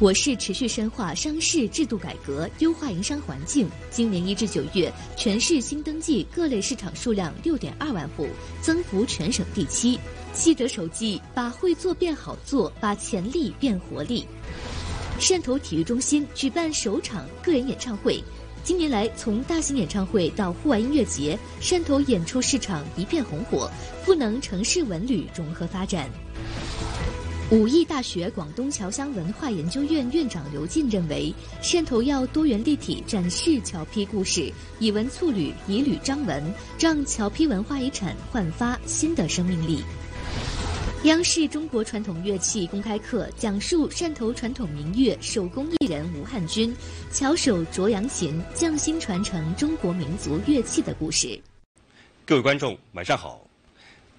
我市持续深化商事制度改革，优化营商环境。今年一至九月，全市新登记各类市场数量六点二万户，增幅全省第七。记者手记：把会做变好做，把潜力变活力。汕头体育中心举办首场个人演唱会。今年来，从大型演唱会到户外音乐节，汕头演出市场一片红火，赋能城市文旅融合发展。武义大学广东侨乡文化研究院院长刘进认为，汕头要多元立体展示侨批故事，以文促旅，以旅张文，让侨批文化遗产焕发新的生命力。央视中国传统乐器公开课讲述汕头传统民乐手工艺人吴汉军巧手卓阳琴匠心传承中国民族乐器的故事。各位观众，晚上好。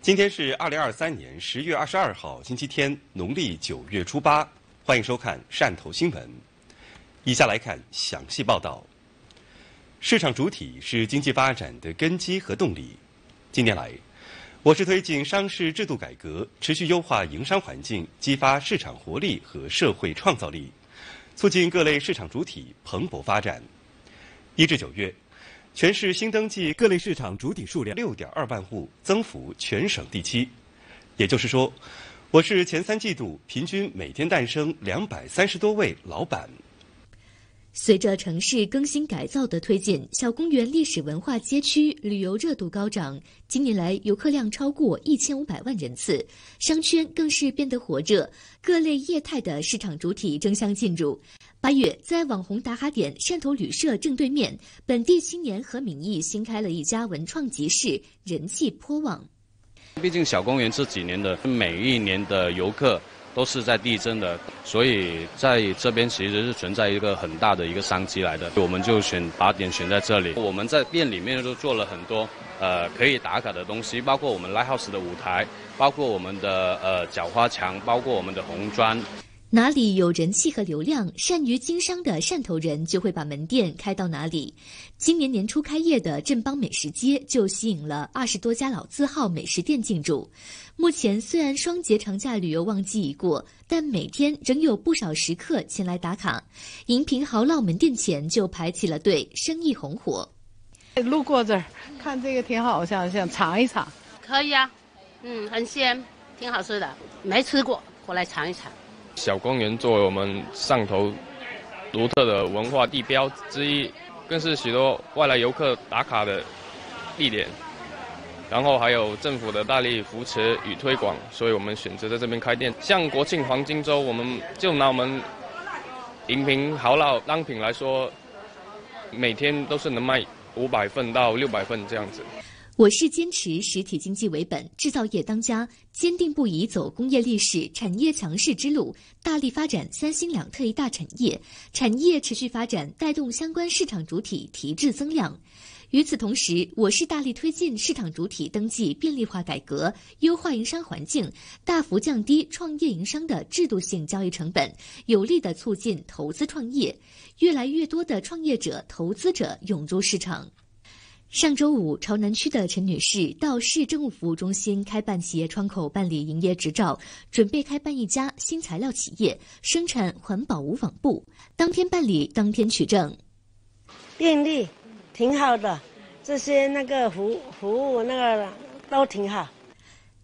今天是二零二三年十月二十二号，星期天，农历九月初八。欢迎收看汕头新闻。以下来看详细报道。市场主体是经济发展的根基和动力。近年来，我市推进商事制度改革，持续优化营商环境，激发市场活力和社会创造力，促进各类市场主体蓬勃发展。一至九月。全市新登记各类市场主体数量六点二万户，增幅全省第七。也就是说，我市前三季度平均每天诞生两百三十多位老板。随着城市更新改造的推进，小公园历史文化街区旅游热度高涨。今年来，游客量超过一千五百万人次，商圈更是变得火热，各类业态的市场主体争相进入。八月，在网红打卡点汕头旅社正对面，本地青年何敏义新开了一家文创集市，人气颇旺。毕竟小公园这几年的每一年的游客都是在递增的，所以在这边其实是存在一个很大的一个商机来的。我们就选把点选在这里。我们在店里面都做了很多呃可以打卡的东西，包括我们 Lighthouse 的舞台，包括我们的呃角花墙，包括我们的红砖。哪里有人气和流量，善于经商的汕头人就会把门店开到哪里。今年年初开业的振邦美食街就吸引了二十多家老字号美食店进驻。目前虽然双节长假旅游旺季已过，但每天仍有不少食客前来打卡。银平蚝烙门店前就排起了队，生意红火。路过这儿，看这个挺好，想想尝一尝。可以啊，嗯，很鲜，挺好吃的，没吃过，过来尝一尝。小公园作为我们汕头独特的文化地标之一，更是许多外来游客打卡的地点。然后还有政府的大力扶持与推广，所以我们选择在这边开店。像国庆黄金周，我们就拿我们银瓶豪烙单品来说，每天都是能卖五百份到六百份这样子。我市坚持实体经济为本，制造业当家，坚定不移走工业历史、产业强势之路，大力发展三新两特一大产业，产业持续发展，带动相关市场主体提质增量。与此同时，我市大力推进市场主体登记便利化改革，优化营商环境，大幅降低创业营商的制度性交易成本，有力的促进投资创业，越来越多的创业者、投资者涌入市场。上周五，朝南区的陈女士到市政务服务中心开办企业窗口办理营业执照，准备开办一家新材料企业，生产环保无纺布。当天办理，当天取证。便利，挺好的，这些那个服服务那个都挺好。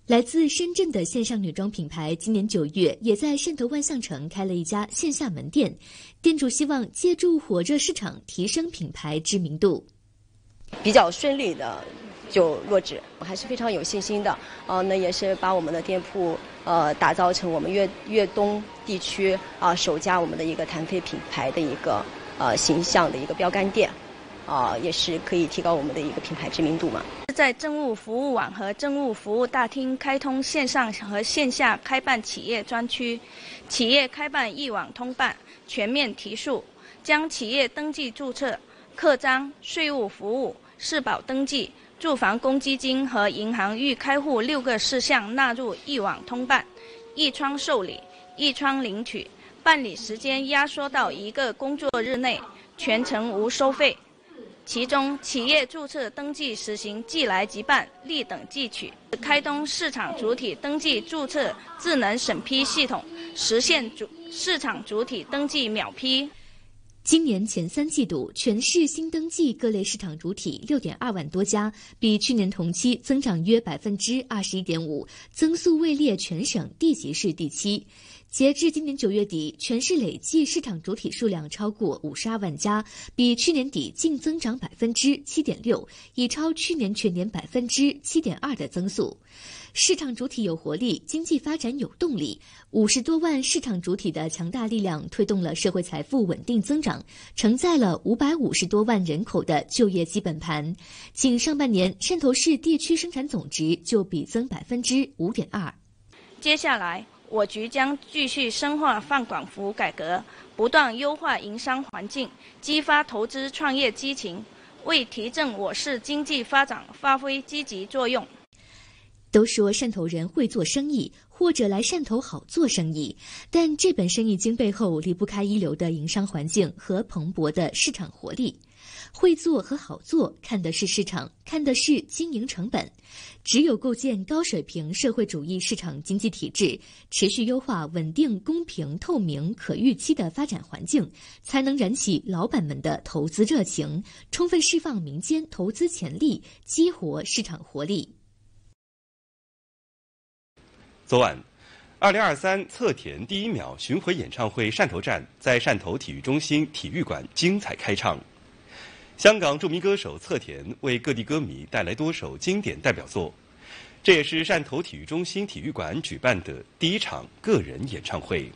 来自深圳的线上女装品牌，今年九月也在汕头万象城开了一家线下门店，店主希望借助火热市场提升品牌知名度。比较顺利的就落址，我还是非常有信心的。呃，那也是把我们的店铺呃打造成我们粤粤东地区啊首家我们的一个弹飞品牌的一个呃形象的一个标杆店，啊也是可以提高我们的一个品牌知名度嘛。在政务服务网和政务服务大厅开通线上和线下开办企业专区，企业开办一网通办，全面提速，将企业登记注册。刻章、税务服务、社保登记、住房公积金和银行预开户六个事项纳入一网通办，一窗受理，一窗领取，办理时间压缩到一个工作日内，全程无收费。其中，企业注册登记实行即来即办、立等即取，开通市场主体登记注册智能审批系统，实现主市场主体登记秒批。今年前三季度，全市新登记各类市场主体六点二万多家，比去年同期增长约百分之二十一点五，增速位列全省地级市第七。截至今年九月底，全市累计市场主体数量超过五十二万家，比去年底净增长百分之七点六，已超去年全年百分之七点二的增速。市场主体有活力，经济发展有动力。五十多万市场主体的强大力量推动了社会财富稳定增长，承载了五百五十多万人口的就业基本盘。仅上半年，汕头市地区生产总值就比增百分之五点二。接下来，我局将继续深化放管服改革，不断优化营商环境，激发投资创业激情，为提振我市经济发展发挥积极作用。都说汕头人会做生意，或者来汕头好做生意，但这本生意经背后离不开一流的营商环境和蓬勃的市场活力。会做和好做看的是市场，看的是经营成本。只有构建高水平社会主义市场经济体制，持续优化稳定、公平、透明、可预期的发展环境，才能燃起老板们的投资热情，充分释放民间投资潜力，激活市场活力。昨晚，二零二三侧田第一秒巡回演唱会汕头站在汕头体育中心体育馆精彩开唱。香港著名歌手侧田为各地歌迷带来多首经典代表作，这也是汕头体育中心体育馆举办的第一场个人演唱会。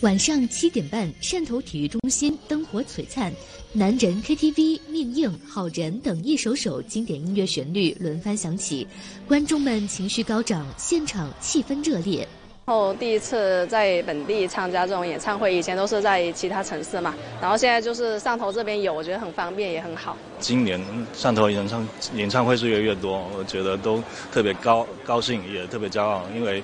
晚上七点半，汕头体育中心灯火璀璨，男人 KTV、命硬、好人等一首首经典音乐旋律轮番响起，观众们情绪高涨，现场气氛热烈。后第一次在本地参加这种演唱会，以前都是在其他城市嘛，然后现在就是汕头这边有，我觉得很方便也很好。今年汕头演唱演唱会是越来越多，我觉得都特别高高兴，也特别骄傲，因为。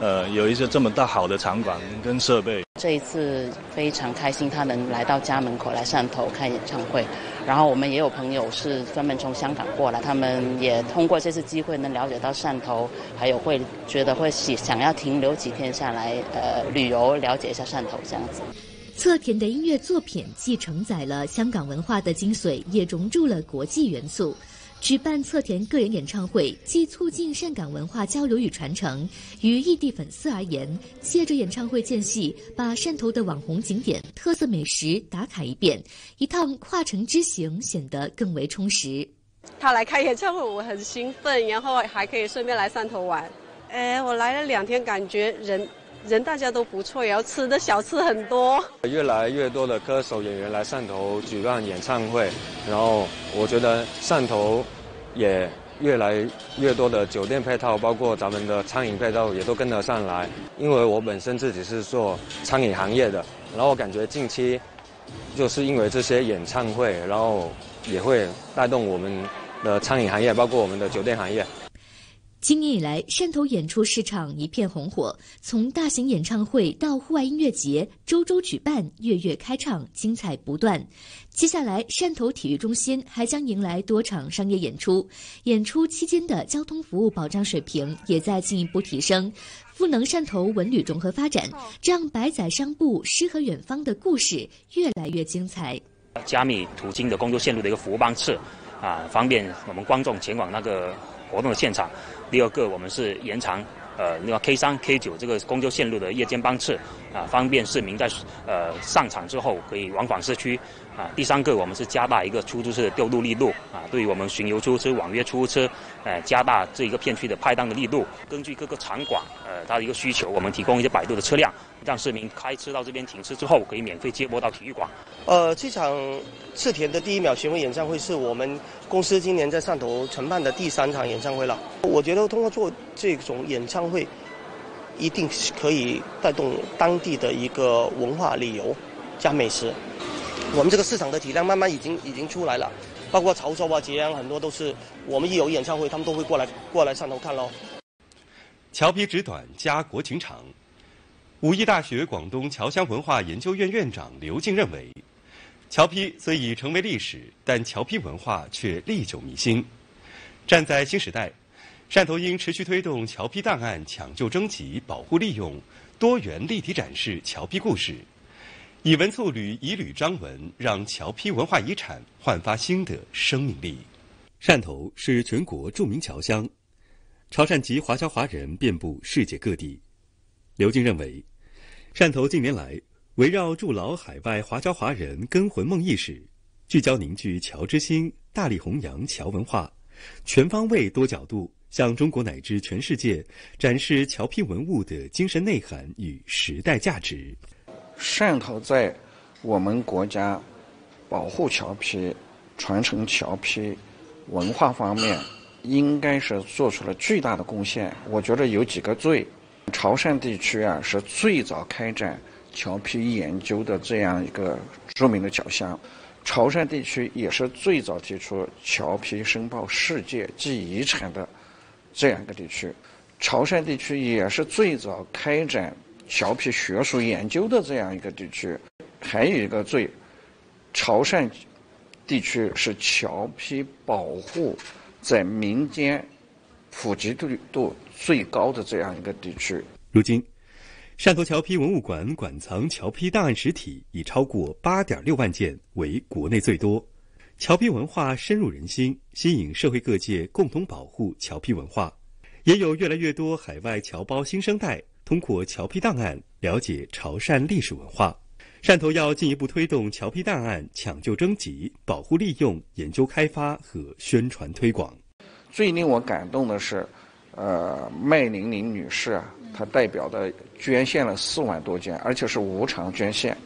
呃，有一些这么大好的场馆跟设备，这一次非常开心，他能来到家门口来汕头看演唱会。然后我们也有朋友是专门从香港过来，他们也通过这次机会能了解到汕头，还有会觉得会想想要停留几天下来，呃，旅游了解一下汕头这样子。侧田的音乐作品既承载了香港文化的精髓，也融入了国际元素。举办侧田个人演唱会，既促进善港文化交流与传承，于异地粉丝而言，借着演唱会间隙，把汕头的网红景点、特色美食打卡一遍，一趟跨城之行显得更为充实。他来开演唱会，我很兴奋，然后还可以顺便来汕头玩。哎，我来了两天，感觉人人大家都不错，然后吃的小吃很多。越来越多的歌手演员来汕头举办演唱会，然后我觉得汕头。也越来越多的酒店配套，包括咱们的餐饮配套，也都跟得上来。因为我本身自己是做餐饮行业的，然后我感觉近期就是因为这些演唱会，然后也会带动我们的餐饮行业，包括我们的酒店行业。今年以来，汕头演出市场一片红火，从大型演唱会到户外音乐节，周周举办，月月开唱，精彩不断。接下来，汕头体育中心还将迎来多场商业演出，演出期间的交通服务保障水平也在进一步提升。赋能汕头文旅融合发展，让百载商埠诗和远方的故事越来越精彩。加密途经的工作线路的一个服务班次，啊，方便我们观众前往那个活动的现场。第二个，我们是延长呃那个 K 三、K 九这个公交线路的夜间班次，啊，方便市民在呃上场之后可以往返市区。啊，第三个，我们是加大一个出租车的调度力度，啊，对于我们巡游出租车、网约出租车，呃，加大这一个片区的派单的力度。根据各个场馆，呃，它的一个需求，我们提供一些摆渡的车辆，让市民开车到这边停车之后，可以免费接驳到体育馆。呃，这场赤田的第一秒巡回演唱会是我们公司今年在汕头承办的第三场演唱会了。我觉得通过做这种演唱会，一定是可以带动当地的一个文化旅游加美食。我们这个市场的体量慢慢已经已经出来了，包括潮州啊、揭阳很多都是我们一有演唱会，他们都会过来过来汕头看喽。桥皮纸短加国情长，武义大学广东侨乡文化研究院院长刘静认为，桥皮虽已成为历史，但桥皮文化却历久弥新。站在新时代，汕头应持续推动侨批档案抢救征集、保护利用。多元立体展示侨批故事，以文促旅，以旅章文，让侨批文化遗产焕发新的生命力。汕头是全国著名侨乡，潮汕籍华侨华人遍布世界各地。刘静认为，汕头近年来围绕筑牢海外华侨华人根魂梦意识，聚焦凝聚侨之心，大力弘扬侨文化，全方位、多角度。向中国乃至全世界展示侨批文物的精神内涵与时代价值。汕头在我们国家保护侨批、传承侨批文化方面，应该是做出了巨大的贡献。我觉得有几个最：潮汕地区啊，是最早开展侨批研究的这样一个著名的侨乡；潮汕地区也是最早提出侨批申报世界记忆遗产的。这样一个地区，潮汕地区也是最早开展侨批学术研究的这样一个地区。还有一个最，潮汕地区是侨批保护在民间普及度度最高的这样一个地区。如今，汕头侨批文物馆馆藏侨批档案实体已超过八点六万件，为国内最多。侨批文化深入人心，吸引社会各界共同保护侨批文化，也有越来越多海外侨胞新生代通过侨批档案了解潮汕历史文化。汕头要进一步推动侨批档案抢救征集、保护利用、研究开发和宣传推广。最令我感动的是，呃，麦玲玲女士啊，她代表的捐献了四万多件，而且是无偿捐献，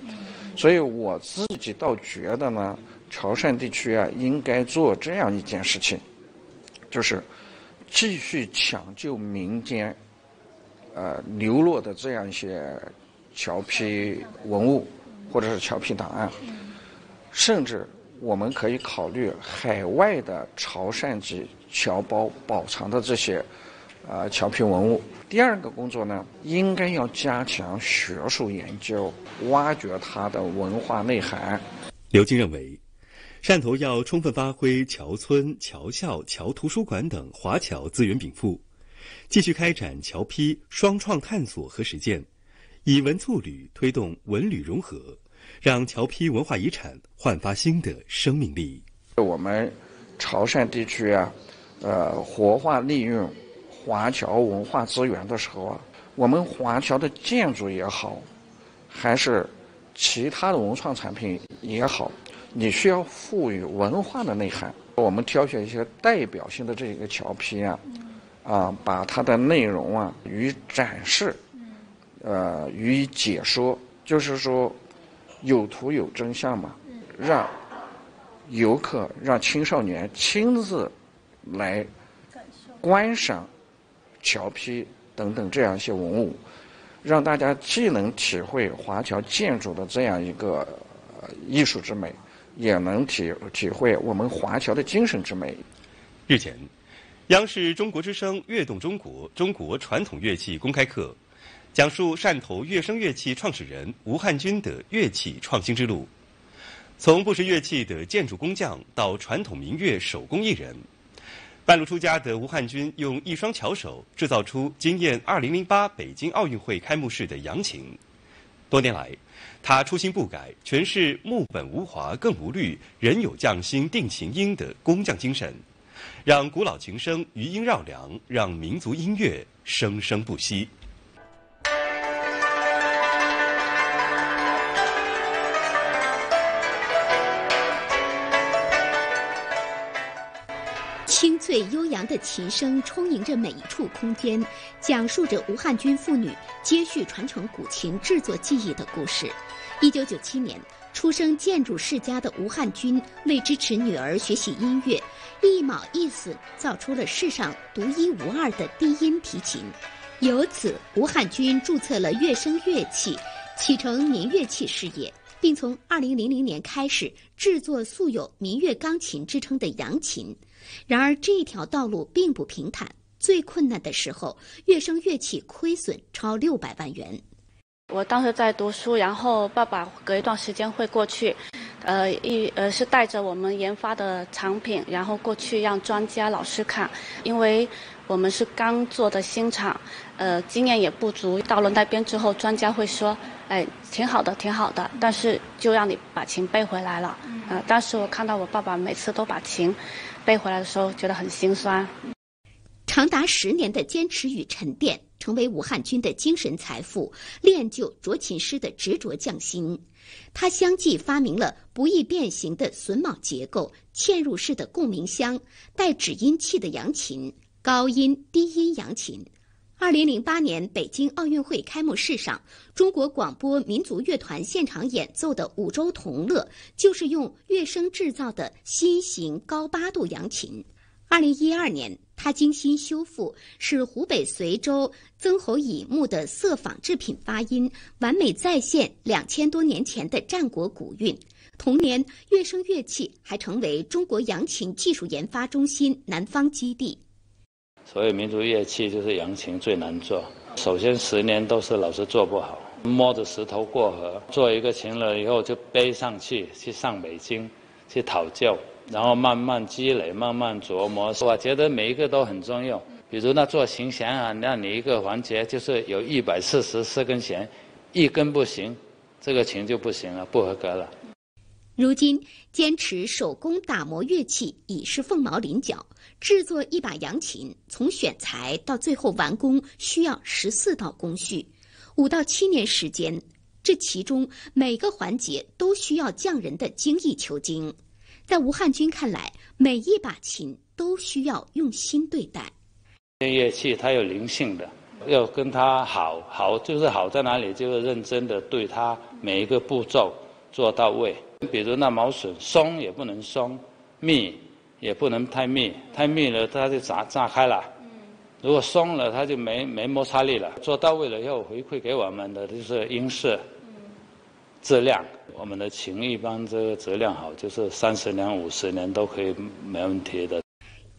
所以我自己倒觉得呢。潮汕地区啊，应该做这样一件事情，就是继续抢救民间呃流落的这样一些侨批文物或者是侨批档案，甚至我们可以考虑海外的潮汕籍侨胞保藏的这些呃侨批文物。第二个工作呢，应该要加强学术研究，挖掘它的文化内涵。刘金认为。汕头要充分发挥侨村、侨校、侨图书馆等华侨资源禀赋，继续开展侨批双创探索和实践，以文促旅推动文旅融合，让侨批文化遗产焕发新的生命力。我们潮汕地区啊，呃，活化利用华侨文化资源的时候啊，我们华侨的建筑也好，还是其他的文创产品也好。你需要赋予文化的内涵。我们挑选一些代表性的这个侨批啊，啊，把它的内容啊予以展示，呃，予以解说，就是说有图有真相嘛，让游客、让青少年亲自来观赏侨批等等这样一些文物，让大家既能体会华侨建筑的这样一个艺术之美。也能体体会我们华侨的精神之美。日前，央视中国之声《乐动中国：中国传统乐器》公开课，讲述汕头乐声乐器创始人吴汉军的乐器创新之路。从不识乐器的建筑工匠到传统民乐手工艺人，半路出家的吴汉军用一双巧手制造出惊艳2008北京奥运会开幕式的扬琴。多年来，他初心不改，诠释木本无华更无虑，人有匠心定琴音的工匠精神，让古老琴声余音绕梁，让民族音乐生生不息。清脆悠扬的琴声充盈着每一处空间，讲述着吴汉军父女接续传承古琴制作技艺的故事。一九九七年，出生建筑世家的吴汉军为支持女儿学习音乐，一卯一死造出了世上独一无二的低音提琴。由此，吴汉军注册了乐声乐器，启程民乐器事业，并从二零零零年开始制作素有民乐钢琴之称的扬琴。然而，这条道路并不平坦。最困难的时候，乐声乐器亏损超六百万元。我当时在读书，然后爸爸隔一段时间会过去，呃，一呃是带着我们研发的产品，然后过去让专家老师看，因为我们是刚做的新厂，呃，经验也不足。到了那边之后，专家会说，哎，挺好的，挺好的，但是就让你把琴背回来了。呃，当时我看到我爸爸每次都把琴背回来的时候，觉得很心酸。长达十年的坚持与沉淀，成为武汉军的精神财富；练就卓琴师的执着匠心。他相继发明了不易变形的榫卯结构、嵌入式的共鸣箱、带指音器的扬琴、高音低音扬琴。二零零八年北京奥运会开幕式上，中国广播民族乐团现场演奏的《五洲同乐》，就是用乐声制造的新型高八度扬琴。二零一二年。他精心修复，使湖北随州曾侯乙墓的色仿制品发音完美再现两千多年前的战国古韵。同年，乐声乐器还成为中国扬琴技术研发中心南方基地。所以民族乐器就是扬琴最难做，首先十年都是老是做不好，摸着石头过河。做一个琴了以后，就背上去去上北京，去讨教。然后慢慢积累，慢慢琢磨。我觉得每一个都很重要。比如那做琴弦啊，那你一个环节就是有一百四十四根弦，一根不行，这个琴就不行了，不合格了。如今坚持手工打磨乐器已是凤毛麟角。制作一把扬琴，从选材到最后完工需要十四道工序，五到七年时间。这其中每个环节都需要匠人的精益求精。在吴汉军看来，每一把琴都需要用心对待。乐器它有灵性的，要跟它好好就是好在哪里，就是认真的对它每一个步骤做到位。比如那毛笋松也不能松，密也不能太密，太密了它就炸炸开了。如果松了，它就没没摩擦力了。做到位了以后，回馈给我们的就是音色、质量。我们的琴一般这个质量好，就是三十年、五十年都可以没问题的。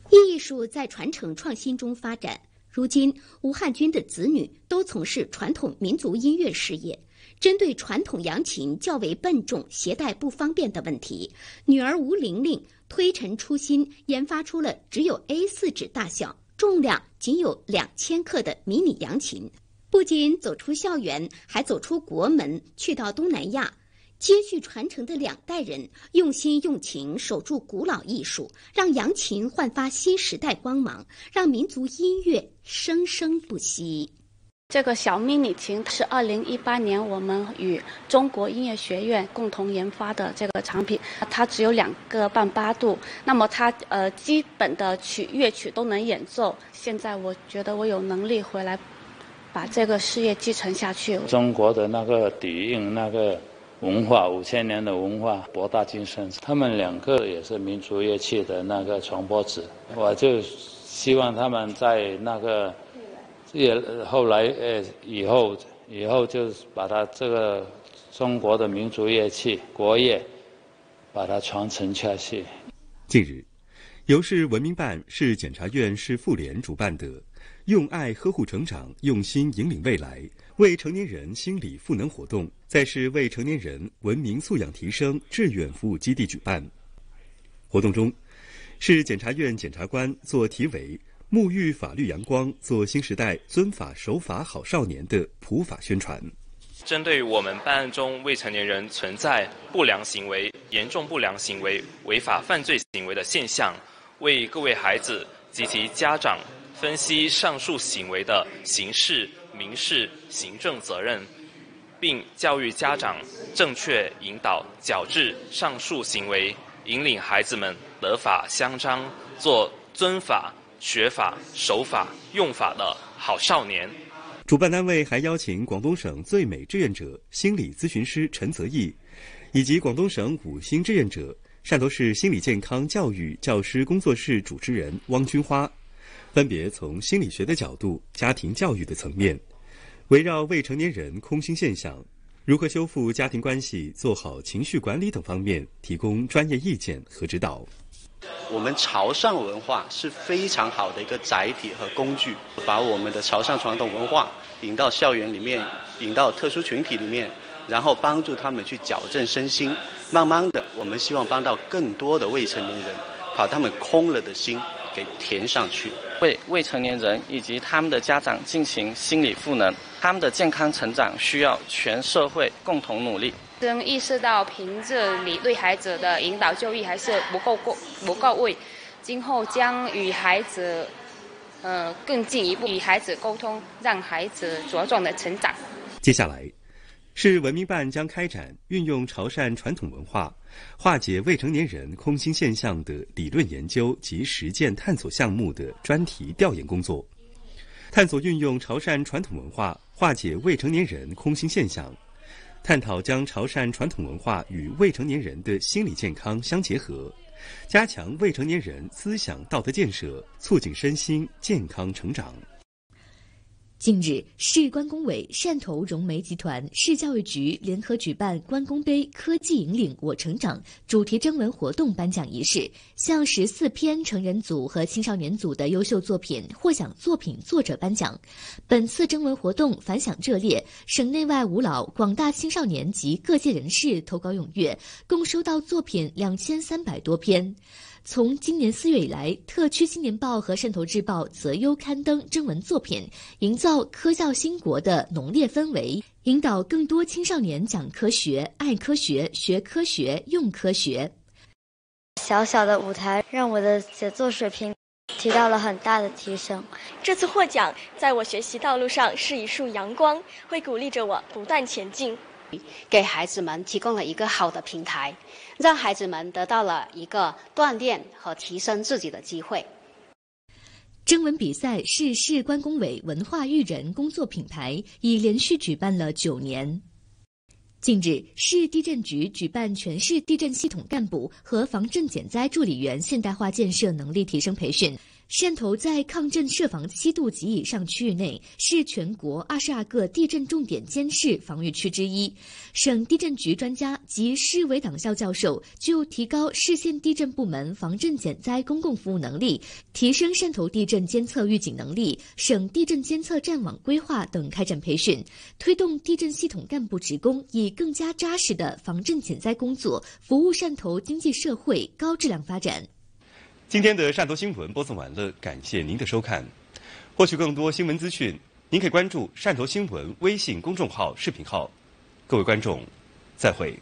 艺术在传承创新中发展，如今吴汉军的子女都从事传统民族音乐事业。针对传统扬琴较为笨重、携带不方便的问题，女儿吴玲玲推陈出新，研发出了只有 A4 纸大小、重量仅有两千克的迷你扬琴。不仅走出校园，还走出国门，去到东南亚。接续传承的两代人用心用情守住古老艺术，让扬琴焕发新时代光芒，让民族音乐生生不息。这个小迷你琴是二零一八年我们与中国音乐学院共同研发的这个产品，它只有两个半八度，那么它呃基本的曲乐曲都能演奏。现在我觉得我有能力回来把这个事业继承下去。中国的那个底蕴，那个。文化五千年的文化博大精深，他们两个也是民族乐器的那个传播者。我就希望他们在那个也后来呃以后以后就把它这个中国的民族乐器国乐把它传承下去。近日，由市文明办、市检察院、市妇联主办的“用爱呵护成长，用心引领未来”。为成年人心理赋能活动在市未成年人文明素养提升志愿服务基地举办。活动中，市检察院检察官做题为“沐浴法律阳光，做新时代遵法守法好少年”的普法宣传。针对我们办案中未成年人存在不良行为、严重不良行为、违法犯罪行为的现象，为各位孩子及其家长分析上述行为的刑事。民事、行政责任，并教育家长正确引导、矫治上述行为，引领孩子们得法相彰，做遵法、学法、守法、用法的好少年。主办单位还邀请广东省最美志愿者心理咨询师陈泽义，以及广东省五星志愿者汕头市心理健康教育教师工作室主持人汪军花。分别从心理学的角度、家庭教育的层面，围绕未成年人空心现象、如何修复家庭关系、做好情绪管理等方面，提供专业意见和指导。我们潮汕文化是非常好的一个载体和工具，把我们的潮汕传统文化引到校园里面，引到特殊群体里面，然后帮助他们去矫正身心。慢慢的，我们希望帮到更多的未成年人，把他们空了的心给填上去。为未成年人以及他们的家长进行心理赋能，他们的健康成长需要全社会共同努力。真意识到平日里对孩子的引导教育还是不够过不够位，今后将与孩子。呃，更进一步与孩子沟通，让孩子茁壮的成长。接下来，市文明办将开展运用潮汕传统文化化解未成年人空心现象的理论研究及实践探索项目的专题调研工作，探索运用潮汕传统文化化解未成年人空心现象，探讨将潮汕传统文化与未成年人的心理健康相结合。加强未成年人思想道德建设，促进身心健康成长。近日，市关工委、汕头融媒集团、市教育局联合举办“关公杯科技引领我成长”主题征文活动颁奖仪式，向十四篇成人组和青少年组的优秀作品获奖作品作者颁奖。本次征文活动反响热烈，省内外五老、广大青少年及各界人士投稿踊跃，共收到作品两千三百多篇。从今年四月以来，特区青年报和汕头日报择优刊登征文作品，营造科教兴国的浓烈氛围，引导更多青少年讲科学、爱科学、学科学、用科学。小小的舞台让我的写作水平提到了很大的提升。这次获奖，在我学习道路上是一束阳光，会鼓励着我不断前进。给孩子们提供了一个好的平台，让孩子们得到了一个锻炼和提升自己的机会。征文比赛是市关工委文化育人工作品牌，已连续举办了九年。近日，市地震局举办全市地震系统干部和防震减灾助理员现代化建设能力提升培训。汕头在抗震设防七度及以上区域内，是全国二十二个地震重点监视防御区之一。省地震局专家及市委党校教授就提高市县地震部门防震减灾公共服务能力、提升汕头地震监测预警能力、省地震监测站网规划等开展培训，推动地震系统干部职工以更加扎实的防震减灾工作，服务汕头经济社会高质量发展。今天的汕头新闻播送完了，感谢您的收看。获取更多新闻资讯，您可以关注汕头新闻微信公众号、视频号。各位观众，再会。